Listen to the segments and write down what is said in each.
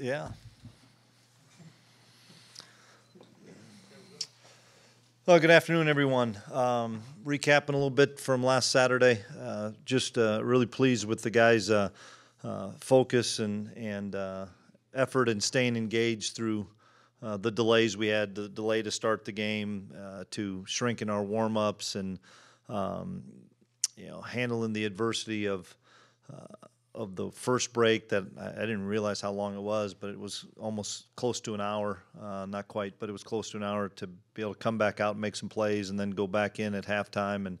Yeah. Well, good afternoon, everyone. Um, recapping a little bit from last Saturday, uh, just uh, really pleased with the guys' uh, uh focus and and uh, effort and staying engaged through uh, the delays we had, the delay to start the game, to shrinking our warm ups, and um, you know handling the adversity of of the first break that I, I, didn't realize how long it was, but it was almost close to an hour, uh, not quite, but it was close to an hour to be able to come back out and make some plays and then go back in at halftime and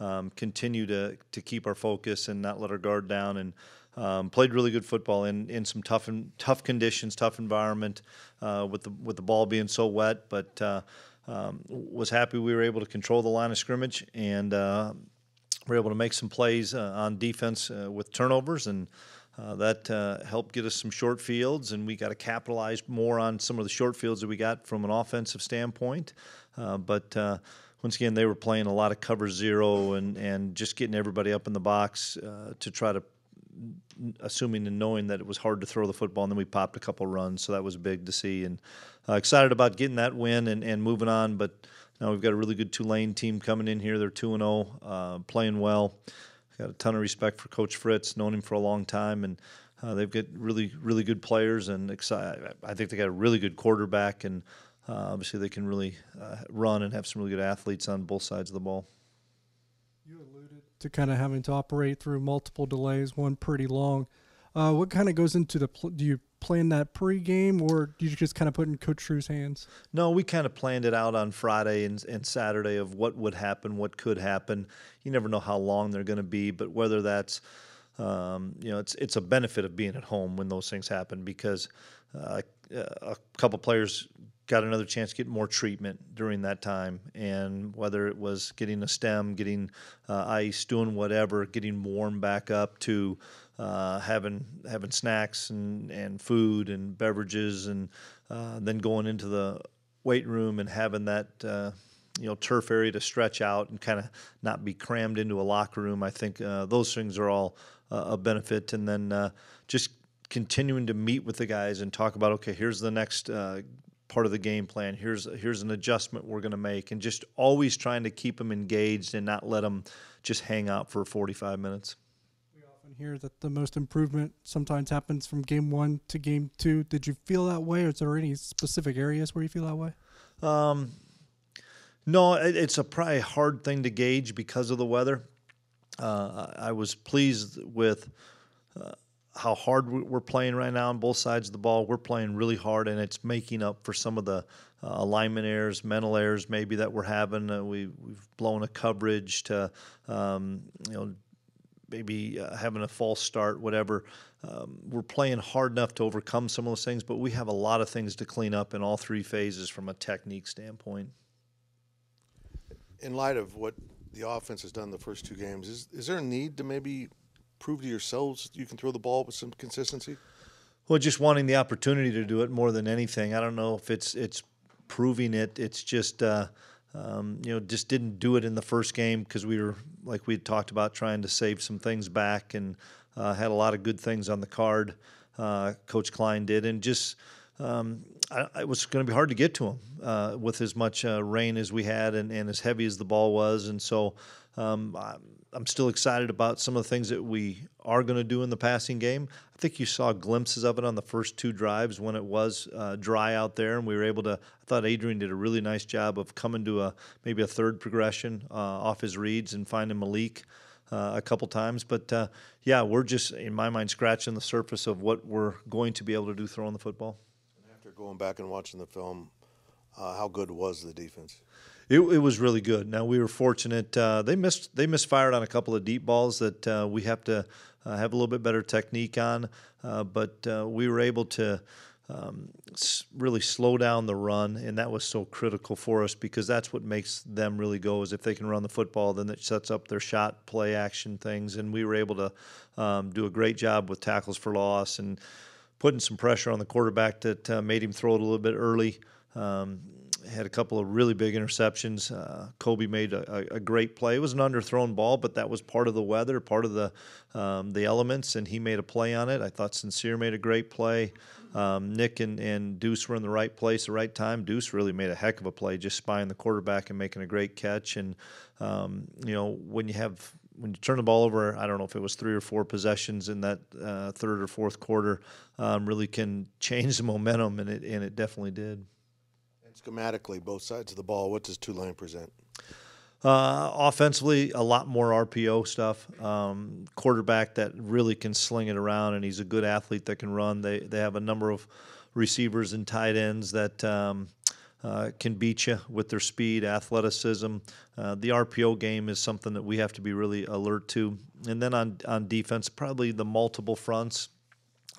um, continue to, to keep our focus and not let our guard down and um, played really good football in, in some tough and tough conditions, tough environment uh, with the with the ball being so wet, but uh, um, was happy we were able to control the line of scrimmage and uh, we're able to make some plays uh, on defense uh, with turnovers, and uh, that uh, helped get us some short fields. And we got to capitalize more on some of the short fields that we got from an offensive standpoint. Uh, but uh, once again, they were playing a lot of cover zero and, and just getting everybody up in the box to try to, assuming and knowing that it was hard to throw the football. And then we popped a couple runs, so that was big to see. And excited about getting that win and, and moving on. But now we've got a really good Tulane team coming in here. They're two and zero, oh, uh, playing well. Got a ton of respect for Coach Fritz. Known him for a long time, and uh, they've got really really good players. And. I think they got a really good quarterback, and uh, obviously they can really uh, run and have some really good athletes on both sides of the ball. You alluded to kind of having to operate through multiple delays, one pretty long. Uh, what kind of goes into the? Pl- do you plan that pregame, or you just kind of put in Coach True's hands? No, we kind of planned it out on Friday and, and Saturday of what would happen, what could happen. You never know how long they're going to be, but whether that's um, you know, it's it's a benefit of being at home when those things happen because uh, a couple players got another chance to get more treatment during that time, and whether it was getting a stem, getting uh, ice, doing whatever, getting warm back up to uh, having having snacks and, and food and beverages, and uh, then going into the weight room and having that uh, you know turf area to stretch out and kind of not be crammed into a locker room. I think uh, those things are all uh, a benefit, and then uh, just continuing to meet with the guys and talk about okay, here's the next part of the game plan. Here's here's an adjustment we're going to make, and just always trying to keep them engaged and not let them just hang out for 45 minutes We often hear that the most improvement sometimes happens from game one to game two. Did you feel that way, or is there any specific areas where you feel that way? Um, no, it, it's a probably hard thing to gauge because of the weather. Uh, I was pleased with uh, how hard we're playing right now on both sides of the ball. We're playing really hard, and it's making up for some of the uh, alignment errors, mental errors, maybe that we're having. Uh, we, we've blown a coverage to, um, you know, maybe uh, having a false start, whatever. Um, we're playing hard enough to overcome some of those things, but we have a lot of things to clean up in all three phases from a technique standpoint. In light of what the offense has done the first two games, is is there a need to maybe prove to yourselves you can throw the ball with some consistency? Well, just wanting the opportunity to do it more than anything. I don't know if it's it's proving it. It's just. Uh, um, you know, just didn't do it in the first game because we were, like we had talked about, trying to save some things back and uh, had a lot of good things on the card. Uh, Coach Klein did, and just um, I, it was going to be hard to get to him uh, with as much uh, rain as we had and, and, as heavy as the ball was, and so um, I'm still excited about some of the things that we are going to do in the passing game. I think you saw glimpses of it on the first two drives when it was uh, dry out there, and we were able to. I thought Adrian did a really nice job of coming to a maybe a third progression uh, off his reads and finding Malik. Uh, a couple times, but uh, yeah, we're just in my mind scratching the surface of what we're going to be able to do throwing the football. After going back and watching the film, uh, how good was the defense? It, it, was really good. Now we were fortunate. Uh, they missed they misfired on a couple of deep balls that uh, we have to uh, have a little bit better technique on, uh, but uh, we were able to. Um, really slow down the run, and that was so critical for us because that's what makes them really go. Is if they can run the football, then it sets up their shot, play action things, and we were able to um, do a great job with tackles for loss and putting some pressure on the quarterback that made him throw it a little bit early. Um, had a couple of really big interceptions. Uh, Kobe made a, a, great play. It was an underthrown ball, but that was part of the weather, part of the um, the elements, and he made a play on it. I thought Sincere made a great play. um, Nick and, and Deuce were in the right place, the right time. Deuce really made a heck of a play, just spying the quarterback and making a great catch. And um, you know when you have when you turn the ball over, I don't know if it was three or four possessions in that uh, third or fourth quarter, um, really can change the momentum, and it and it definitely did. Schematically, both sides of the ball, what does Tulane present? Uh, offensively, a lot more RPO stuff. Um, quarterback that really can sling it around, and he's a good athlete that can run. They they have a number of receivers and tight ends that um, uh, can beat you with their speed, athleticism. Uh, the RPO game is something that we have to be really alert to. And then on on defense, probably the multiple fronts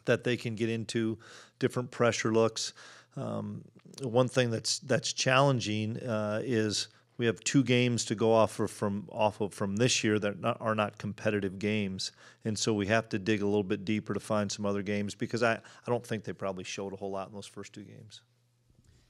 that they can get into, different pressure looks. Um, one thing that's that's challenging uh, is we have two games to go off of from off of from this year that not, are not competitive games, and so we have to dig a little bit deeper to find some other games because I, I don't think they probably showed a whole lot in those first two games.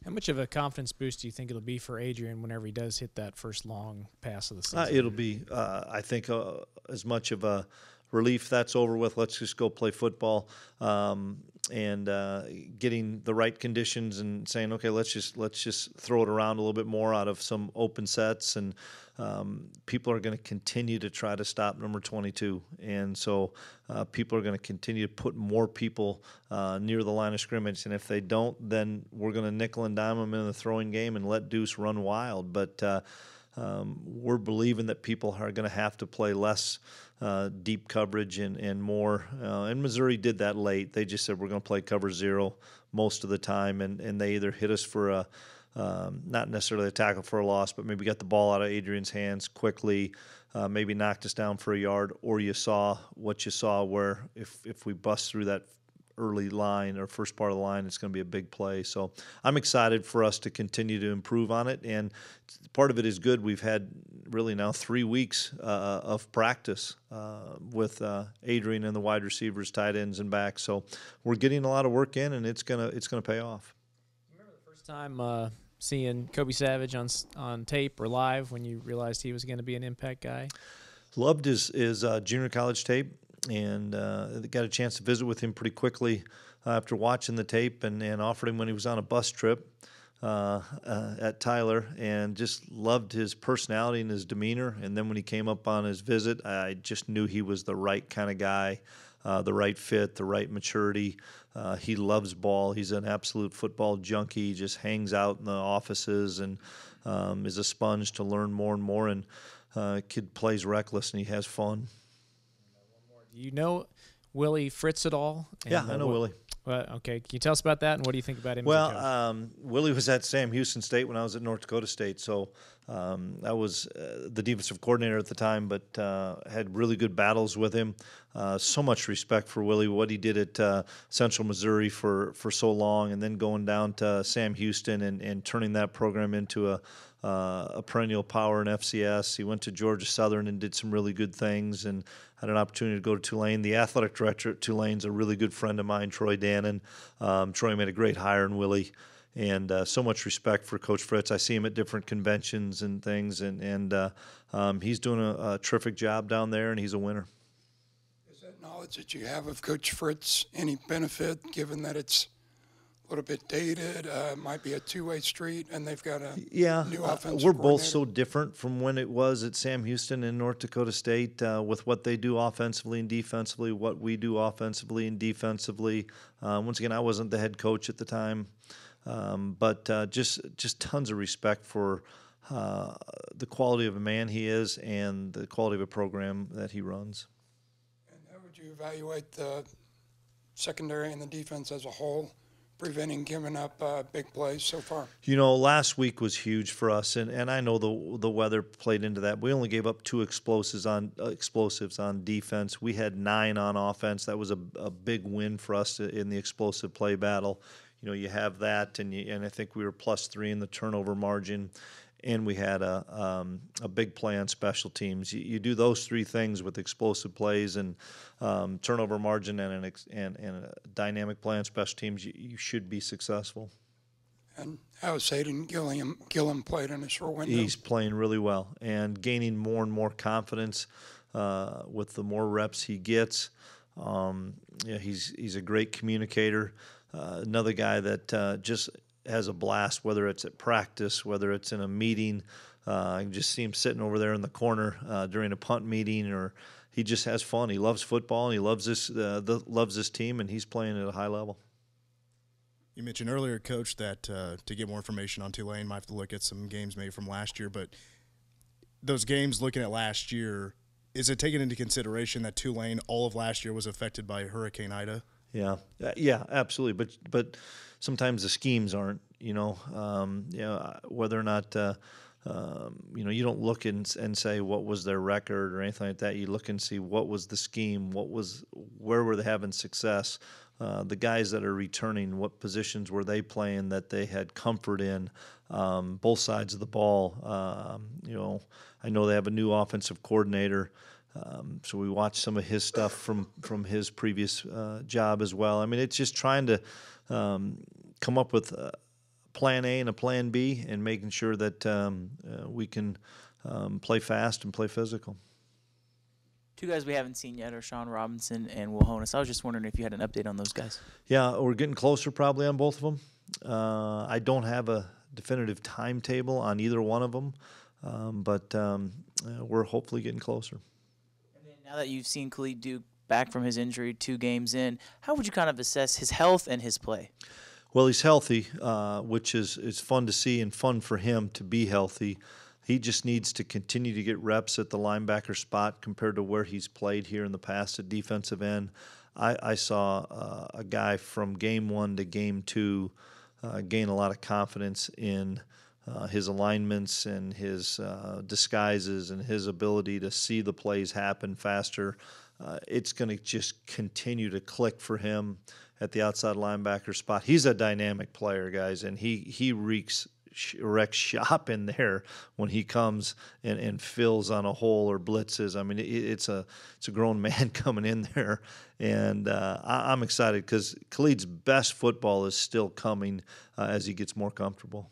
How much of a confidence boost do you think it'll be for Adrian whenever he does hit that first long pass of the season? Uh, it'll be, uh, I think, uh, as much of a relief that's over with. Let's just go play football. Um, and uh, getting the right conditions and saying, okay, let's just let's just throw it around a little bit more out of some open sets, and um, people are going to continue to try to stop number 22, and so uh, people are going to continue to put more people uh, near the line of scrimmage, and if they don't, then we're going to nickel and dime them in the throwing game and let Deuce run wild, but. Um, we're believing that people are going to have to play less uh, deep coverage and, and more. Uh, and Missouri did that late. They just said we're going to play cover zero most of the time, and, and they either hit us for a um, not necessarily a tackle for a loss, but maybe got the ball out of Adrian's hands quickly, uh, maybe knocked us down for a yard, or you saw what you saw where if, if we bust through that early line or first part of the line, it's going to be a big play. So I'm excited for us to continue to improve on it. And part of it is good. We've had really now three weeks uh, of practice uh, with uh, Adrian and the wide receivers, tight ends, and backs. So we're getting a lot of work in, and it's gonna it's gonna pay off. Remember the first time uh, seeing Kobe Savage on on tape or live when you realized he was going to be an impact guy? Loved his his uh, junior college tape and uh, got a chance to visit with him pretty quickly uh, after watching the tape and, and offered him when he was on a bus trip uh, uh, at Tyler and just loved his personality and his demeanor. And then when he came up on his visit, I just knew he was the right kind of guy. Uh, the right fit, the right maturity. Uh, he loves ball. He's an absolute football junkie. He just hangs out in the offices and um, is a sponge to learn more and more. And uh, kid plays reckless and he has fun. You know Willie Fritz at all? And, Yeah, I uh, know Willie. Well, okay. Can you tell us about that, and what do you think about him? Well, um, Willie was at Sam Houston State when I was at North Dakota State, so um, I was uh, the defensive coordinator at the time, but uh, had really good battles with him. Uh, so much respect for Willie, what he did at uh, Central Missouri for, for so long, and then going down to Sam Houston and, and turning that program into a uh, a perennial power in FCS. He went to Georgia Southern and did some really good things, and had an opportunity to go to Tulane. The athletic director at Tulane's a really good friend of mine, Troy Dannen. Um, Troy made a great hire in Willie, and uh, so much respect for Coach Fritz. I see him at different conventions and things, and and uh, um, he's doing a, a terrific job down there, and he's a winner. Is that knowledge that you have of Coach Fritz any benefit, given that it's a little bit dated, uh, might be a two-way street, and they've got a Yeah, new uh, offensive we're both so different from when it was at Sam Houston and North Dakota State uh, with what they do offensively and defensively, what we do offensively and defensively. Uh, once again, I wasn't the head coach at the time, um, but uh, just just tons of respect for uh, the quality of a man he is and the quality of a program that he runs. And how would you evaluate the secondary and the defense as a whole, preventing giving up uh, big plays so far? You know, last week was huge for us, and, and I know the the weather played into that. We only gave up two explosives on uh, explosives on defense. We had nine on offense. That was a, a big win for us in the explosive play battle. You know, you have that, and you, and I think we were plus three in the turnover margin, and we had a um, a big play on special teams. You, you do those three things with explosive plays and um, turnover margin and an ex, and, and a dynamic play on special teams. You, you should be successful. And how has Hayden Gilliam, Gillum played in short window? He's playing really well and gaining more and more confidence uh, with the more reps he gets. Um, yeah, he's he's a great communicator. Uh, another guy that uh, just has a blast, whether it's at practice, whether it's in a meeting. Uh, I can just see him sitting over there in the corner uh, during a punt meeting, or he just has fun. He loves football and he loves this uh, the, loves this team, and he's playing at a high level. You mentioned earlier, Coach, that uh, to get more information on Tulane, might have to look at some games maybe from last year. But those games, looking at last year, is it taken into consideration that Tulane all of last year was affected by Hurricane Ida? Yeah, Uh, yeah, absolutely. But but sometimes the schemes aren't. You know, um, you know uh, whether or not. Uh, um, you know, you don't look and, and say what was their record or anything like that. You look and see what was the scheme, what was where were they having success. Uh, the guys that are returning, what positions were they playing that they had comfort in, um, both sides of the ball. Um, you know, I know they have a new offensive coordinator. Um, so we watched some of his stuff from from his previous uh, job as well. I mean, it's just trying to um, come up with a plan A and a plan B, and making sure that um, uh, we can um, play fast and play physical. Two guys we haven't seen yet are Sean Robinson and Will Honas. I was just wondering if you had an update on those guys. Yeah, we're getting closer probably on both of them. Uh, I don't have a definitive timetable on either one of them, um, but um, uh, we're hopefully getting closer. Now that you've seen Khalid Duke back from his injury two games in, how would you kind of assess his health and his play? Well, he's healthy, uh, which is, is fun to see and fun for him to be healthy. He just needs to continue to get reps at the linebacker spot compared to where he's played here in the past at defensive end. I, I saw uh, a guy from game one to game two uh, gain a lot of confidence in uh, his alignments and his uh, disguises and his ability to see the plays happen faster. Uh, it's going to just continue to click for him at the outside linebacker spot. He's a dynamic player, guys, and he he wreaks wrecks shop in there when he comes and, and fills on a hole or blitzes. I mean, it, it's a it's a grown man coming in there, and uh, I, am excited because Khalid's best football is still coming uh, as he gets more comfortable.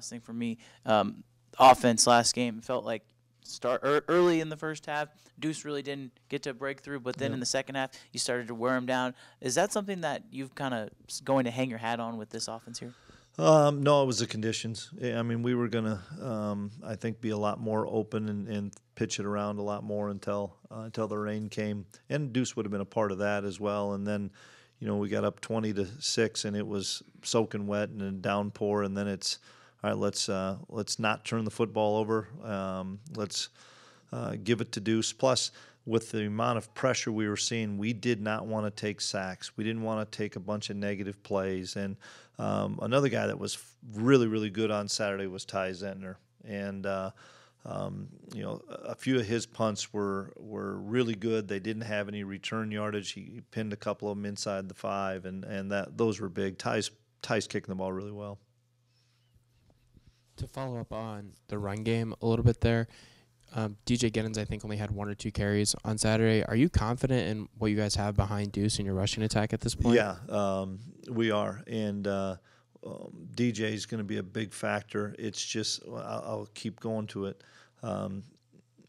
Last thing for me, um, offense last game felt like start er, early in the first half. Deuce really didn't get to break through, but then in the second half, you started to wear him down. Is that something that you've kind of going to hang your hat on with this offense here? Um, no, it was the conditions. I mean, we were gonna, um, I think, be a lot more open and, and pitch it around a lot more until uh, until the rain came, and Deuce would have been a part of that as well. And then, you know, we got up twenty to six, and it was soaking wet and a downpour, and then it's all right. Let's uh, let's not turn the football over. Um, let's uh, give it to Deuce. Plus, with the amount of pressure we were seeing, we did not want to take sacks. We didn't want to take a bunch of negative plays. And um, another guy that was really, really good on Saturday was Ty Zentner. And, uh, um, you know, a few of his punts were, were really good. They didn't have any return yardage. He, pinned a couple of them inside the five, and, and that those were big. Ty's, Ty's kicking the ball really well. To follow up on the run game a little bit there, um, DJ Giddens, I think, only had one or two carries on Saturday. Are you confident in what you guys have behind Deuce in your rushing attack at this point? Yeah, um, we are. And uh, um, DJ is going to be a big factor. It's just, I'll, I'll keep going to it. Um,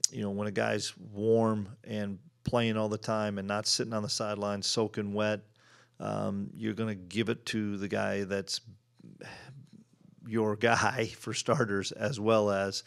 you know, when a guy's warm and playing all the time and not sitting on the sidelines soaking wet, um, you're going to give it to the guy that's your guy for starters, as well as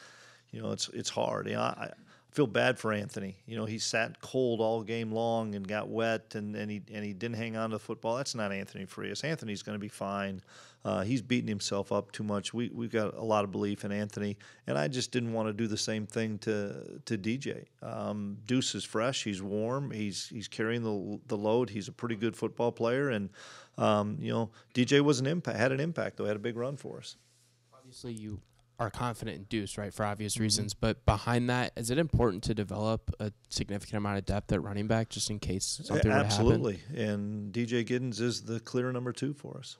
you know, it's it's hard. You know, I, feel bad for Anthony. You know, he sat cold all game long and got wet, and, and he and he didn't hang on to the football. That's not Anthony Frias. Anthony's going to be fine. Uh, he's beating himself up too much. We we've got a lot of belief in Anthony, and I just didn't want to do the same thing to to DJ. Um, Deuce is fresh. He's warm. He's he's carrying the the load. He's a pretty good football player, and um, you know, DJ was an impact. Had an impact though. Had a big run for us. Obviously, you are confident in Deuce, right, for obvious mm-hmm. reasons. But behind that, is it important to develop a significant amount of depth at running back just in case something yeah, Absolutely. And DJ Giddens is the clear number two for us.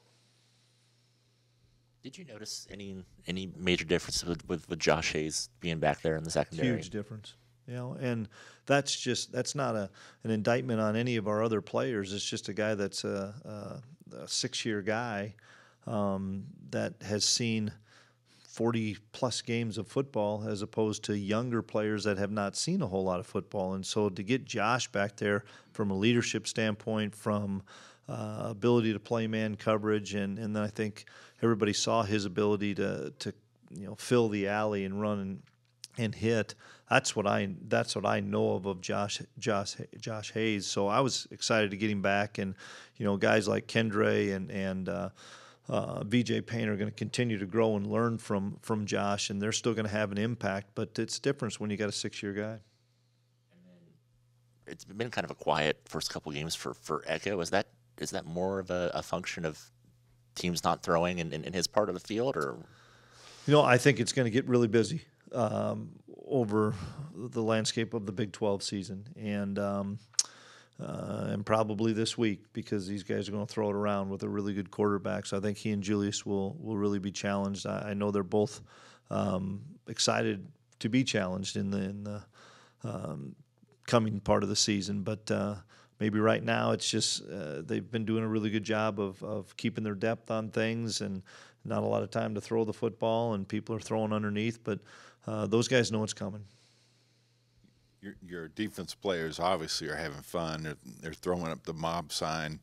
Did you notice any any major difference with, with, with Josh Hayes being back there in the secondary? Huge difference. You know, and that's just that's not a an indictment on any of our other players. It's just a guy that's a, a, a six year guy um, that has seen – 40 plus games of football as opposed to younger players that have not seen a whole lot of football. And so to get Josh back there from a leadership standpoint, from uh, ability to play man coverage, and, and then I think everybody saw his ability to to you know fill the alley and run and and hit. That's what I that's what I know of of Josh Josh Josh Hayes. So I was excited to get him back, and you know guys like Kendre and and uh, uh, VJ Payne are going to continue to grow and learn from from Josh, and they're still going to have an impact. But it's different when you got a six year guy. It's been kind of a quiet first couple games for for Ekow. Is that is that more of a, a function of teams not throwing in, in, in his part of the field, or You know, I think it's going to get really busy um, over the landscape of the Big 12 season, and um, uh, and probably this week because these guys are going to throw it around with a really good quarterback. So I think he and Julius will will really be challenged. I, I know they're both um, excited to be challenged in the in the um, coming part of the season, but. Uh, Maybe right now it's just uh, they've been doing a really good job of, of keeping their depth on things and not a lot of time to throw the football, and people are throwing underneath. But uh, those guys know it's coming. Your, your defense players obviously are having fun. They're, they're throwing up the mob sign.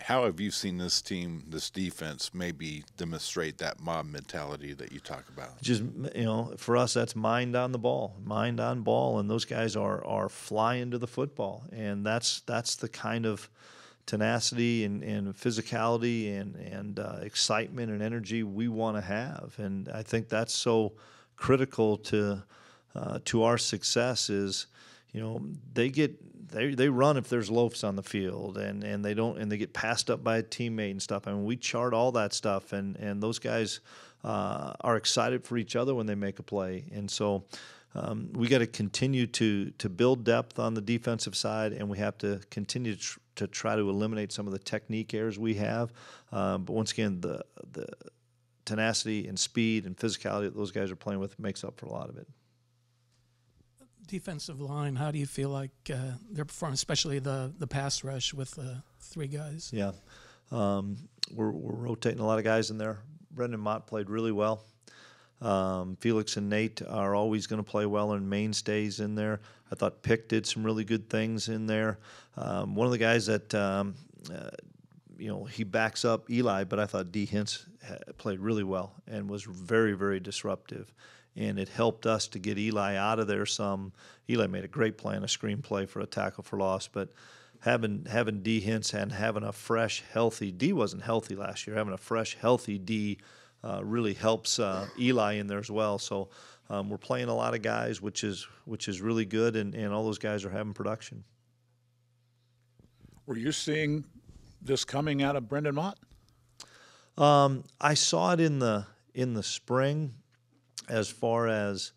How have you seen this team, this defense, maybe demonstrate that mob mentality that you talk about? Just you know, for us, that's mind on the ball, mind on ball, and those guys are are flying to the football, and that's that's the kind of tenacity and, and physicality and and uh, excitement and energy we want to have, and I think that's so critical to uh, to our success. Is you know they get they they run if there's loafs on the field and and they don't and they get passed up by a teammate and stuff. I mean we chart all that stuff and and those guys uh, are excited for each other when they make a play and so. Um, we got to continue to to build depth on the defensive side, and we have to continue to, tr- to try to eliminate some of the technique errors we have. Um, but once again, the the tenacity and speed and physicality that those guys are playing with makes up for a lot of it. Defensive line, how do you feel like uh, they're performing, especially the the pass rush with uh, three guys? Yeah, um, we're we're rotating a lot of guys in there. Brendan Mott played really well. Um, Felix and Nate are always going to play well and mainstays in there. I thought Pick did some really good things in there. Um, one of the guys that um, uh, you know he backs up Eli, but I thought D Hintz played really well and was very very disruptive, and it helped us to get Eli out of there some. Eli made a great play on a screen play for a tackle for loss, but having having D Hintz and having a fresh healthy D wasn't healthy last year. Having a fresh healthy D uh, really helps uh, Eli in there as well. So. Um, we're playing a lot of guys, which is which is really good, and, and all those guys are having production. Were you seeing this coming out of Brendan Mott? Um, I saw it in the in the spring, as far as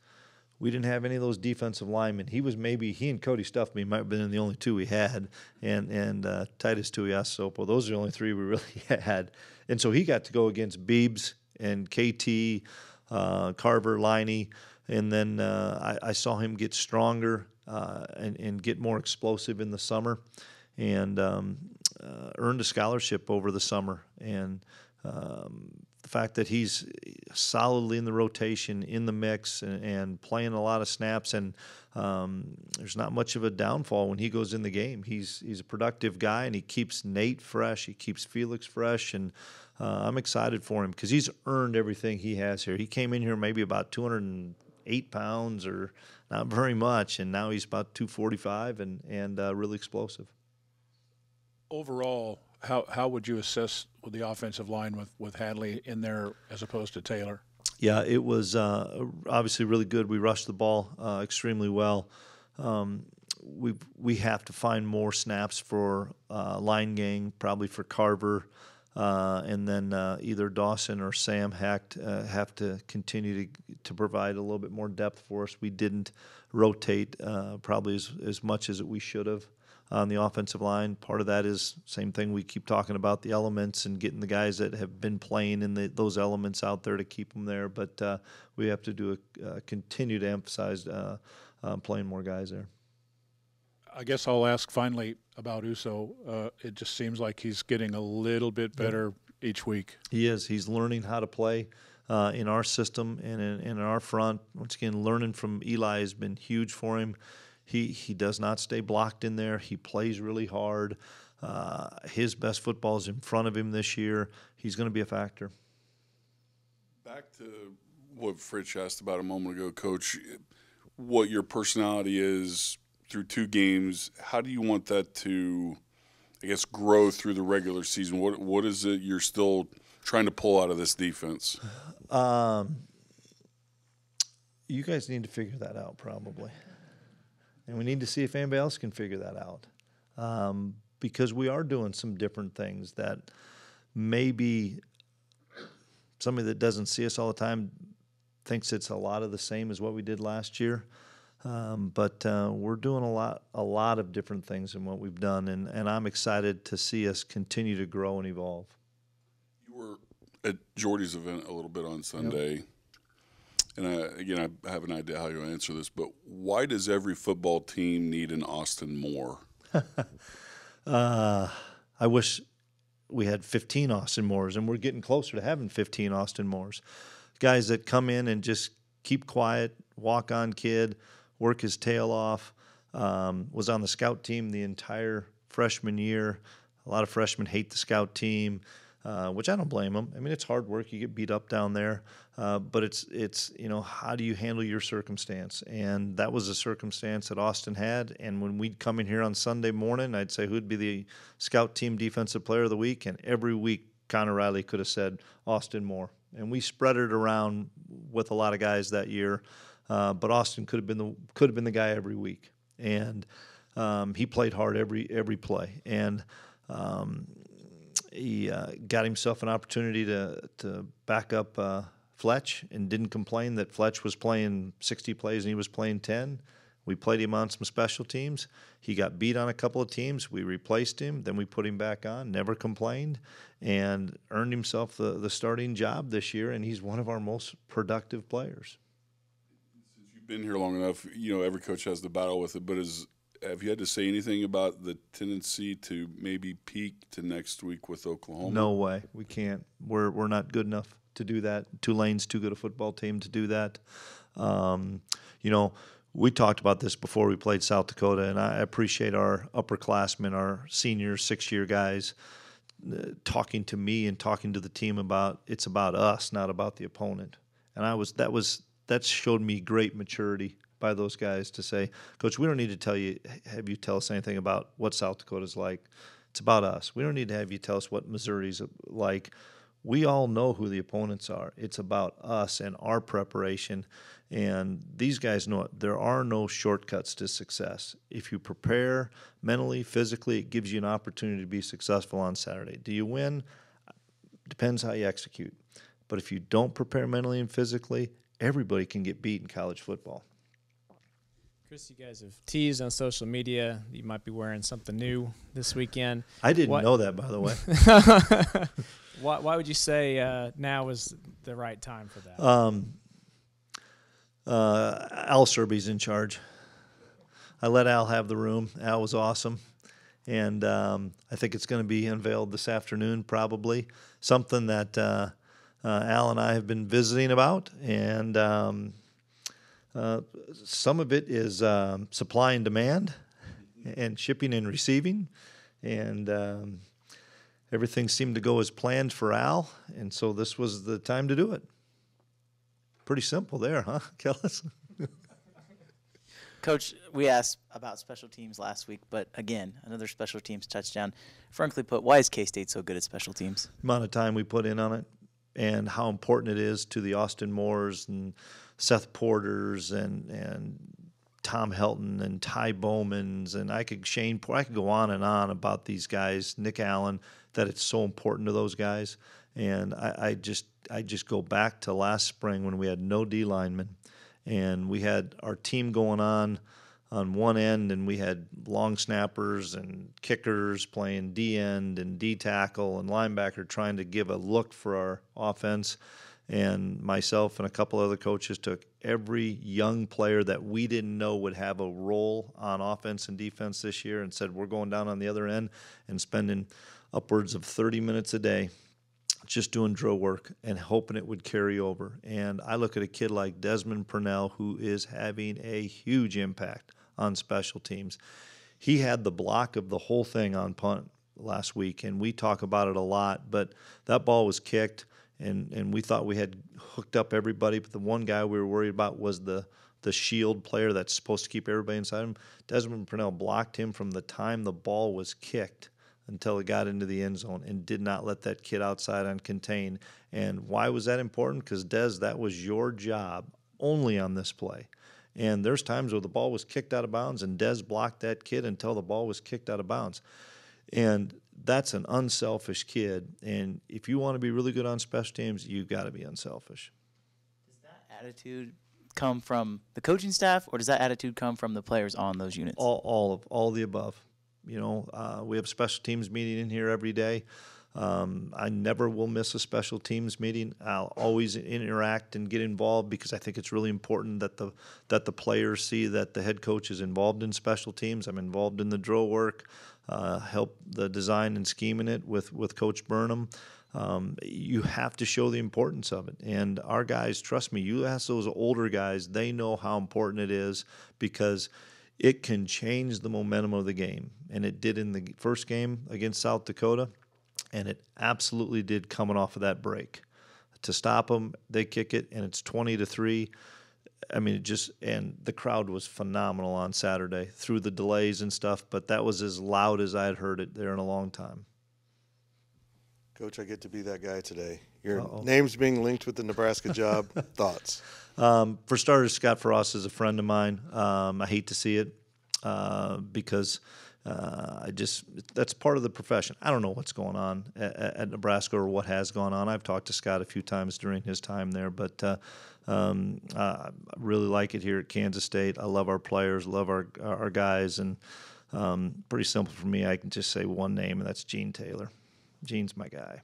we didn't have any of those defensive linemen. He was maybe he and Cody Stufflebean might have been the only two we had, and and uh, Titus Tuiasosopo. Those are the only three we really had, and so he got to go against Beebs and KT, uh, Carver, Liney, and then uh, I, I saw him get stronger uh, and and get more explosive in the summer, and um, uh, earned a scholarship over the summer and. Um, the fact that he's solidly in the rotation, in the mix, and, and playing a lot of snaps, and um, there's not much of a downfall when he goes in the game. He's he's a productive guy, and he keeps Nate fresh. He keeps Felix fresh, and uh, I'm excited for him because he's earned everything he has here. He came in here maybe about 208 pounds, or not very much, and now he's about 245 and and uh, really explosive. Overall, how how would you assess with the offensive line with, with Hadley in there as opposed to Taylor? Yeah, it was uh, obviously really good. We rushed the ball uh, extremely well. Um, we we have to find more snaps for uh, line gang, probably for Carver, uh, and then uh, either Dawson or Sam Hecht uh, have to continue to to provide a little bit more depth for us. We didn't rotate probably as as much as we should have on the offensive line. Part of that is same thing we keep talking about the elements and getting the guys that have been playing in the, those elements out there to keep them there. But uh, we have to do a, uh, continue to emphasize uh, playing more guys there. I guess I'll ask finally about Uso. Uh, it just seems like he's getting a little bit better yeah. each week. He is. He's learning how to play. Uh, in our system and in, in our front, once again, learning from Eli has been huge for him. He he does not stay blocked in there. He plays really hard. uh, his best football is in front of him this year. He's going to be a factor. Back to what Fritz asked about a moment ago, Coach. What your personality is through two games. How do you want that to, I guess, grow through the regular season? What What is it you're still trying to pull out of this defense? Um, you guys need to figure that out probably, and we need to see if anybody else can figure that out, um, because we are doing some different things that maybe somebody that doesn't see us all the time thinks it's a lot of the same as what we did last year. Um, but uh, we're doing a lot, a lot of different things in what we've done, and, and I'm excited to see us continue to grow and evolve. You were at Jordy's event a little bit on Sunday, and I, again, I have an idea how you answer this, but why does every football team need an Austin Moore? uh, I wish we had 15 Austin Moores, and we're getting closer to having 15 Austin Moores. Guys that come in and just keep quiet, walk on kid, work his tail off. Um, was on the scout team the entire freshman year. A lot of freshmen hate the scout team, uh, which I don't blame them. I mean, it's hard work. You get beat up down there, uh, but it's it's you know how do you handle your circumstance? And that was a circumstance that Austin had. And when we'd come in here on Sunday morning, I'd say who'd be the scout team defensive player of the week, and every week Connor Riley could have said Austin Moore, and we spread it around with a lot of guys that year. Uh, but Austin could have been the could have been the guy every week, and um, he played hard every every play, and um, he uh, got himself an opportunity to to back up uh, Fletch, and didn't complain that Fletch was playing 60 plays and he was playing 10. We played him on some special teams. He got beat on a couple of teams. We replaced him. Then we put him back on. Never complained, and earned himself the the starting job this year. And he's one of our most productive players. Since you've been here long enough. You know, every coach has the battle with it. But is have you had to say anything about the tendency to maybe peak to next week with Oklahoma? No way. We can't. We're we're not good enough to do that. Tulane's too good a football team to do that. Um, you know, we talked about this before we played South Dakota, and I appreciate our upperclassmen, our senior six-year guys, uh, talking to me and talking to the team about it's about us, not about the opponent. And I was that was that showed me great maturity by those guys to say, Coach, we don't need to tell you, have you tell us anything about what South Dakota's like. It's about us. We don't need to have you tell us what Missouri's uh, like. We all know who the opponents are. It's about us and our preparation. And these guys know it. There are no shortcuts to success. If you prepare mentally, physically, it gives you an opportunity to be successful on Saturday. Do you win? Depends how you execute. But if you don't prepare mentally and physically, everybody can get beat in college football. Chris, you guys have teased on social media you might be wearing something new this weekend. I didn't what? know that, by the way. why, why, would you say uh, now is the right time for that? Um, uh, Al Serby's in charge. I let Al have the room. Al was awesome. And um, I think it's going to be unveiled this afternoon, probably. Something that uh, uh, Al and I have been visiting about. And um, uh, some of it is um, supply and demand and shipping and receiving. And um, everything seemed to go as planned for Al. And so this was the time to do it. Pretty simple there, huh, Kellis? Coach, we asked about special teams last week, but again, another special teams touchdown. Frankly put, why is K State so good at special teams? amount of time we put in on it and how important it is to the Austin Moores and Seth Porters and and Tom Helton and Ty Bowman's and I could Shane I could go on and on about these guys, Nick Allen, that it's so important to those guys. And I, I just I just go back to last spring when we had no D linemen and we had our team going on on one end and we had long snappers and kickers playing D end and D tackle and linebacker trying to give a look for our offense and myself and a couple other coaches took every young player that we didn't know would have a role on offense and defense this year and said we're going down on the other end and spending upwards of 30 minutes a day just doing drill work and hoping it would carry over. And I look at a kid like Desmond Purnell who is having a huge impact on special teams. He had the block of the whole thing on punt last week, and we talk about it a lot. But that ball was kicked, and and we thought we had hooked up everybody. But the one guy we were worried about was the the shield player that's supposed to keep everybody inside him. Desmond Purnell blocked him from the time the ball was kicked until it got into the end zone and did not let that kid outside uncontained. And why was that important? Because Des, that was your job only on this play. And there's times where the ball was kicked out of bounds and Des blocked that kid until the ball was kicked out of bounds. And that's an unselfish kid. And if you want to be really good on special teams, you've got to be unselfish. Does that attitude come from the coaching staff, or does that attitude come from the players on those units? All, all of all of the above. You know, uh, we have special teams meeting in here every day. Um, I never will miss a special teams meeting. I'll always interact and get involved because I think it's really important that the that the players see that the head coach is involved in special teams. I'm involved in the drill work, uh, help the design and scheming it with with Coach Burnham. Um, you have to show the importance of it. And our guys, trust me, you ask those older guys, they know how important it is because it can change the momentum of the game. And it did in the first game against South Dakota, and it absolutely did coming off of that break. To stop them, they kick it, and it's 20 to 3. I mean, it just, and the crowd was phenomenal on Saturday through the delays and stuff, but that was as loud as I had heard it there in a long time. Coach, I get to be that guy today. Your Uh-oh. name's being linked with the Nebraska job. Thoughts? Um, for starters, Scott Frost is a friend of mine. Um, I hate to see it uh, because uh, I just that's part of the profession. I don't know what's going on at, at Nebraska or what has gone on. I've talked to Scott a few times during his time there, but uh, um, I really like it here at Kansas State. I love our players, love our our guys, and um, pretty simple for me. I can just say one name, and that's Gene Taylor. Gene's my guy.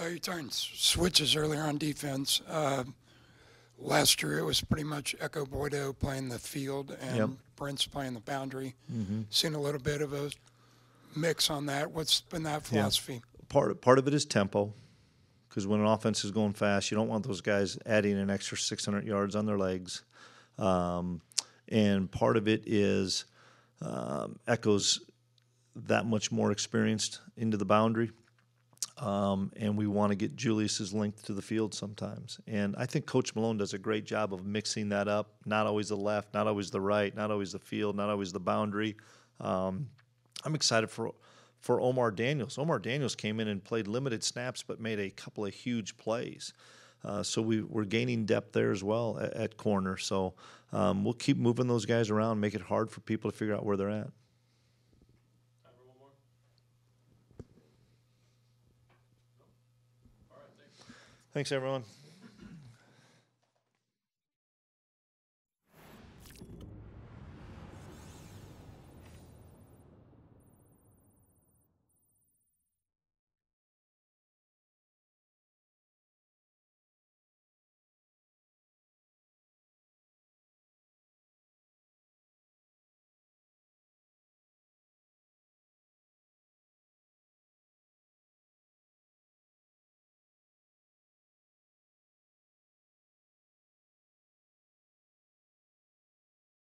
Uh, you s- switches earlier on defense. Uh, last year it was pretty much Ekow Boye-Doe playing the field and Yep. Brents playing the boundary. Mhm. Seen a little bit of a mix on that. What's been that philosophy? Part part of it is tempo, because when an offense is going fast, you don't want those guys adding an extra 600 yards on their legs. Um, and part of it is um, Ekow's that much more experienced into the boundary. Um, and we want to get Julius's length to the field sometimes. And I think Coach Malone does a great job of mixing that up. Not always the left, not always the right, not always the field, not always the boundary. Um, I'm excited for for Omar Daniels. Omar Daniels came in and played limited snaps, but made a couple of huge plays. Uh, so we, we're gaining depth there as well at, at corner. So um, we'll keep moving those guys around, make it hard for people to figure out where they're at. Thanks, everyone.